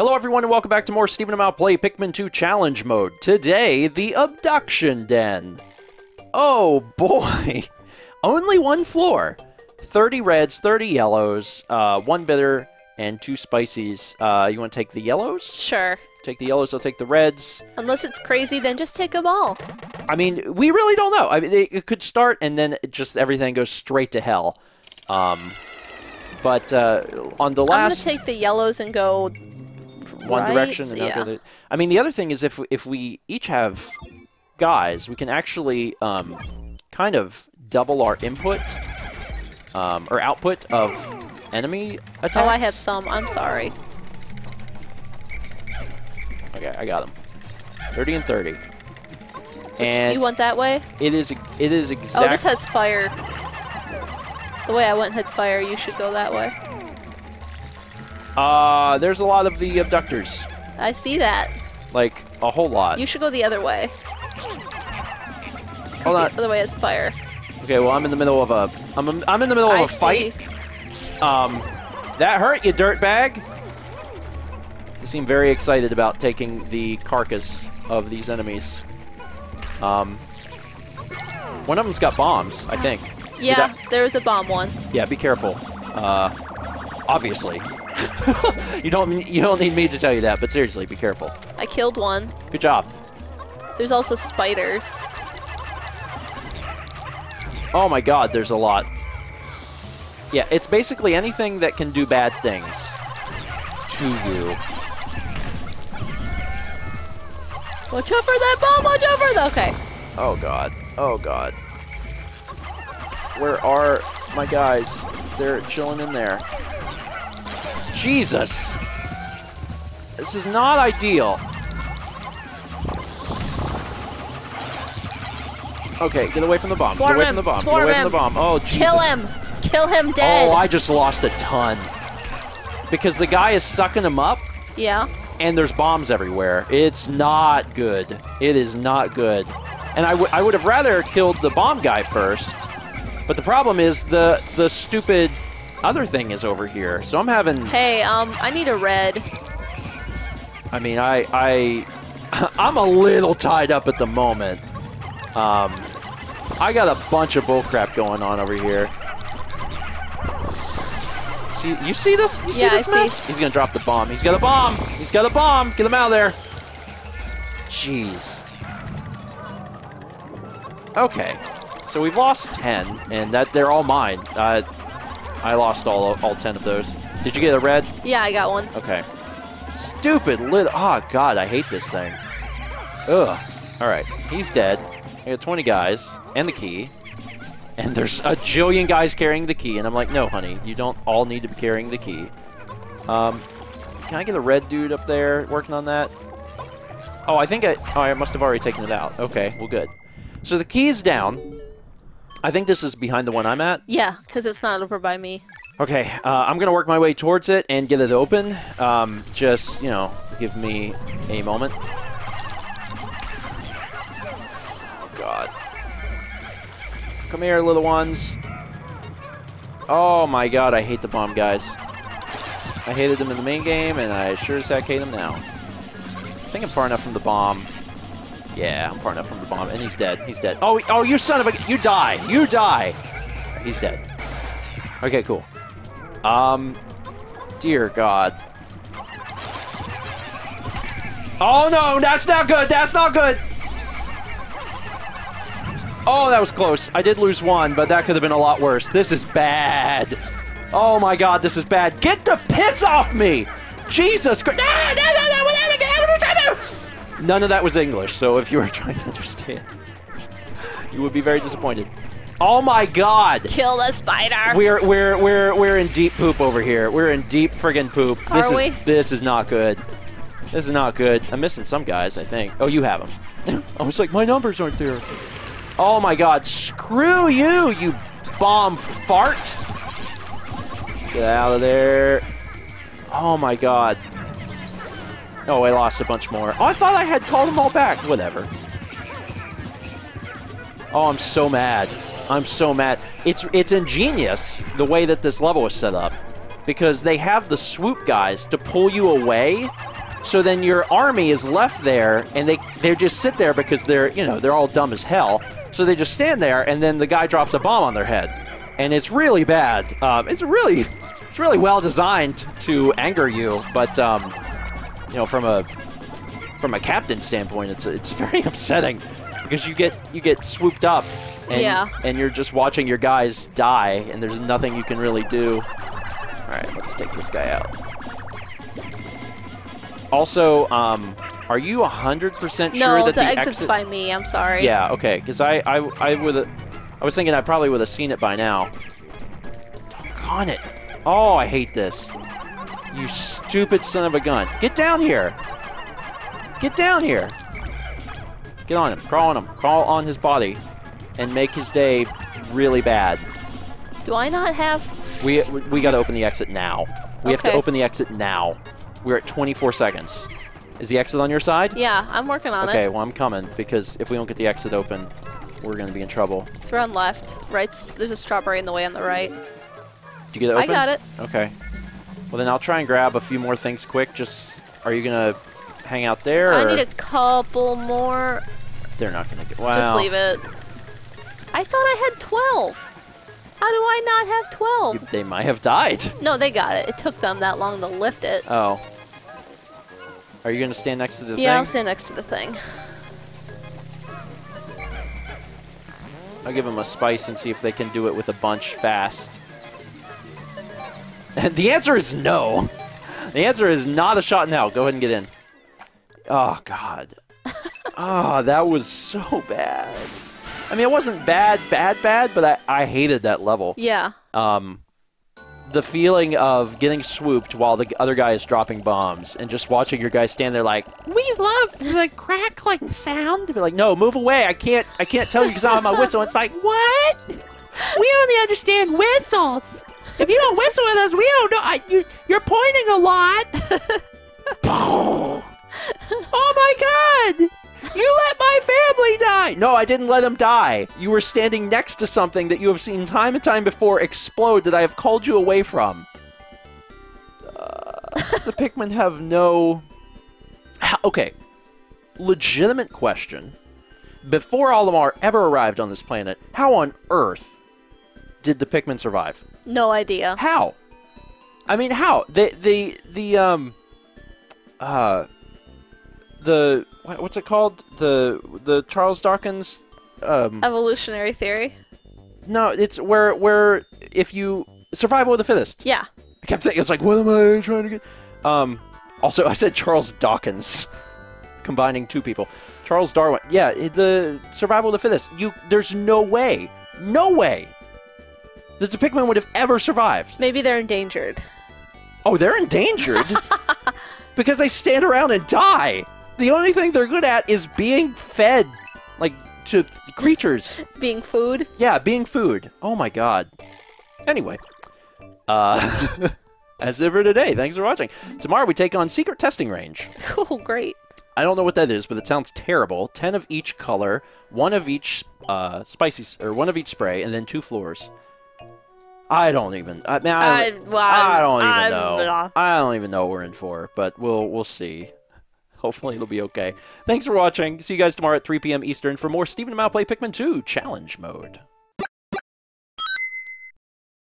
Hello, everyone, and welcome back to more Stephen and Mal Play Pikmin 2 Challenge Mode. Today, the Abduction Den. Oh boy, only one floor. 30 reds, 30 yellows, uh, one bitter, and two spices. Uh, you want to take the yellows? Sure. Take the yellows, I'll take the reds. Unless it's crazy, then just take them all. I mean, we really don't know. I mean, it, could start and then just everything goes straight to hell. Um, but uh, on the last... I'm last gonna take the yellows and go one right? direction and yeah. I mean, the other thing is if if we each have guys, we can actually um, kind of double our input um, or output of enemy attacks. Oh, I have some. I'm sorry. Okay, I got them. Thirty and thirty. And you went that way? it is it is exactly. Oh, this has fire. The way I went had fire. You should go that way. Uh, there's a lot of the abductors, I see that. like a whole lot. You should go the other way. Hold on. The other way has fire. Okay, well I'm in the middle of a I'm I'm in the middle of a fight. Um, that hurt you, dirtbag. You seem very excited about taking the carcass of these enemies. Um, one of them's got bombs, I think. Yeah, that- there's a bomb one. yeah. Be careful. Uh, obviously. you don't you don't need me to tell you that, but seriously, be careful. I killed one. Good job. There's also spiders. Oh my God, there's a lot. Yeah, it's basically anything that can do bad things to you. Watch out for that bomb! Watch out for that! Okay. Oh god. Oh god. Where are my guys? They're chilling in there. Jesus! This is not ideal. Okay, get away from the bomb. Swarm get away him, from the bomb. swarm get away him. from the bomb. Oh, Jesus. Kill him! Kill him dead! Oh, I just lost a ton. Because the guy is sucking him up yeah. and there's bombs everywhere. It's not good. It is not good. And I, w- I would have rather killed the bomb guy first, but the problem is the the stupid other thing is over here. So I'm having. Hey, um, I need a red. I mean, I I I'm a little tied up at the moment. Um, I got a bunch of bullcrap going on over here. See, you see this? You see Yeah, I this see. He's gonna drop the bomb. He's got a bomb. He's got a bomb. Get him out of there. Jeez. Okay, so we've lost ten, and that they're all mine. Uh, I lost all all ten of those. Did you get a red? Yeah, I got one. Okay. Stupid lit. Oh god, I hate this thing. Ugh. All right, he's dead. I got 20 guys and the key, and there's a jillion guys carrying the key, and I'm like, no, honey, you don't all need to be carrying the key. Um, can I get a red dude up there working on that? Oh, I think I. Oh, I must have already taken it out. Okay, well, good. So the key is down. I think this is behind the one I'm at. Yeah, because it's not over by me. Okay, uh, I'm gonna work my way towards it and get it open. Um, just you know, give me a moment. Oh God! Come here, little ones. Oh my God! I hate the bomb guys. I hated them in the main game, and I sure as heck hate them now. I think I'm far enough from the bomb. Yeah, I'm far enough from the bomb, and he's dead. He's dead. Oh, oh, you son of a! You die! You die! He's dead. Okay, cool. Um, dear God. Oh no, that's not good. That's not good. Oh, that was close. I did lose one, but that could have been a lot worse. This is bad. Oh my God, this is bad. Get the piss off me! Jesus Christ! None of that was English, so if you were trying to understand, you would be very disappointed. Oh my God! Kill the spider! We're we're we're we're in deep poop over here. We're in deep friggin' poop. This Are is we? this is not good. This is not good. I'm missing some guys, I think. Oh, you have them. I was like, my numbers aren't there. Oh my God! Screw you, you bomb fart! Get out of there. Oh my God. Oh, I lost a bunch more. Oh, I thought I had called them all back. Whatever. Oh, I'm so mad. I'm so mad. It's it's ingenious the way that this level is set up because they have the swoop guys to pull you away So then your army is left there, and they they just sit there because they're you know they're all dumb as hell. So they just stand there, and then the guy drops a bomb on their head, and it's really bad. Um, it's really it's really well designed to anger you, but um, you know from a from a captain standpoint, it's it's very upsetting because you get you get swooped up, and Yeah. and you're just watching your guys die, and there's nothing you can really do. All right, let's take this guy out. Also, um, are you 100% sure no, that the, the, exit's exit? by me. I'm sorry. Yeah, okay, because I, I, I would, I was thinking I probably would have seen it by now. Doggone it! Oh, I hate this. You stupid son of a gun! Get down here! Get down here! Get on him! Crawl on him! Crawl on his body, and make his day really bad. Do I not have? We we got to open the exit now. We have to open the exit now. We're at 24 seconds. Is the exit on your side? Yeah, I'm working on Okay, it. Okay, well I'm coming because if we don't get the exit open, we're gonna be in trouble. It's run left. Right. There's a strawberry in the way on the right. Did you get it I got it. Okay. Well then I'll try and grab a few more things quick. Just are you gonna hang out there? I or- need a couple more. They're not gonna get. Wow. Just leave it. I thought I had 12. How do I not have 12? You- They might have died. No, they got it. It took them that long to lift it. Oh. Are you gonna stand next to the yeah, I'll stand next to the thing. I'll give them a spice and see if they can do it with a bunch fast. The answer is no. The answer is not a shot in hell. Go ahead and get in. Oh, God. oh, that was so bad. I mean, it wasn't bad, bad, bad, but I, I hated that level. Yeah. Um, the feeling of getting swooped while the other guy is dropping bombs and just watching your guy stand there like, we love the crackling sound. To be like, no, move away. I can't, I can't tell you because I don't have my whistle. It's like, what? We only understand whistles. If you don't whistle with us, we don't know. I, you, you're pointing a lot. oh my god! You let my family die! No, I didn't let them die. You were standing next to something that you have seen time and time before explode that I have called you away from. Uh, the Pikmin have no. Okay. Legitimate question. Before Olimar ever arrived on this planet, how on earth did the Pikmin survive? No idea. How? I mean, how? The the the um uh the what's it called? The the Charles Dawkins um Evolutionary theory. no, it's where where if you survival of the fittest. Yeah. I kept thinking it's like what am I trying to get? Um also I said Charles Dawkins combining two people. Charles Darwin. Yeah, the survival of the fittest. You there's no way. No way. That the Pikmin would have ever survived. Maybe they're endangered. Oh, they're endangered because they stand around and die. The only thing they're good at is being fed, like to creatures. Being food. Yeah, being food. Oh my god. Anyway, uh, that's it for today. Thanks for watching. Tomorrow we take on Secret Testing Range. Oh, great. I don't know what that is, but it sounds terrible. Ten of each color, one of each uh, spicy, or one of each spray, and then two floors. I don't even. I, mean, I, I- well, I don't even I'm- know. blah. I don't even know what we're in for, but we'll we'll see. Hopefully it'll be okay. Thanks for watching. See you guys tomorrow at 3 p.m. Eastern for more Stephen Mal Play Pikmin 2 Challenge Mode.